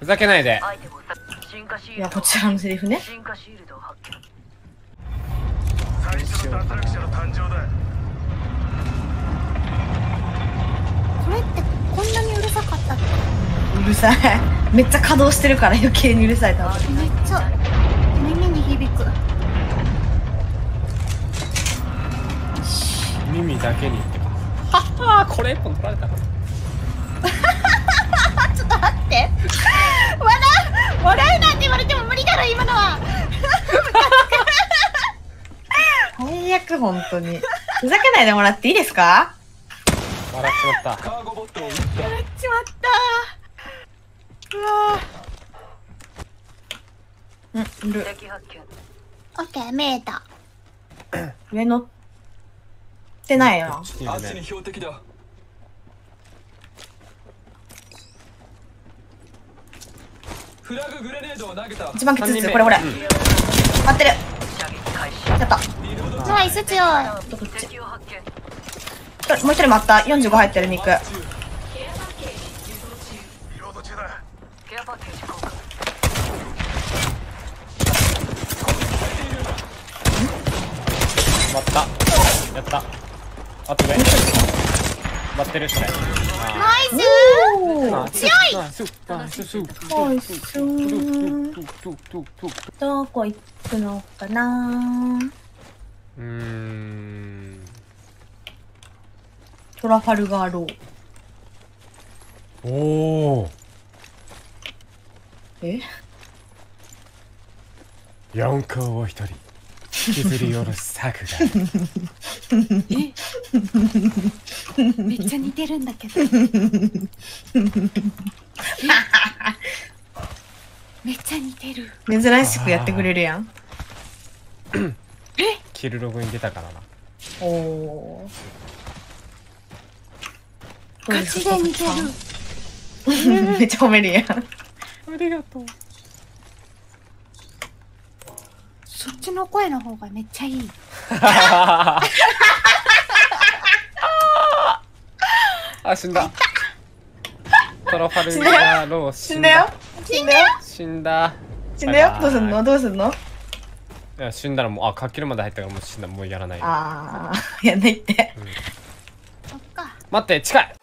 ふざけないで。いやこちらのセリフね。進化シールドを発見最初の脱落者の誕生だこれってこんなにうるさかったっけ？うるさい。めっちゃ稼働してるから余計にうるさい多分。めっちゃ耳に響く。耳だけにってかはっはーこれ一本取られた本当に。ふざけないでもらっていいですか？笑っちまった。カーゴボットを撃っちまった。うわうんいる敵発見オッケー見えた上乗ってないよ。たあっちに標的だ。フラググレネードを投げた。一番きついこれこれうん合ってるやった。ナイス強い。こっちもう一人待った。45入ってる肉。リロード中だケアパッケージ交換割ったやったあと上割ってるそれナイス。強いナイス。どこ行くのかな？うーん。トラファルガーローおおえ？四皇を一人引きずり下ろす策がめっちゃ似てるんだけど。めっちゃ似てる。珍しくやってくれるやんキルログに出たからな。おおー。ガチで似てる。めっちゃ褒めるやん。ありがとう。そっちの声の方がめっちゃいい。あ死んだ。トラファルガーロー死んだ。よ死んだよ。死んだ。死んだよ。どうすんの？どうすんの？いや死んだらもうあかっきるまで入ったからもう死んだ。もうやらない。ああやんないって。そっか。待って近い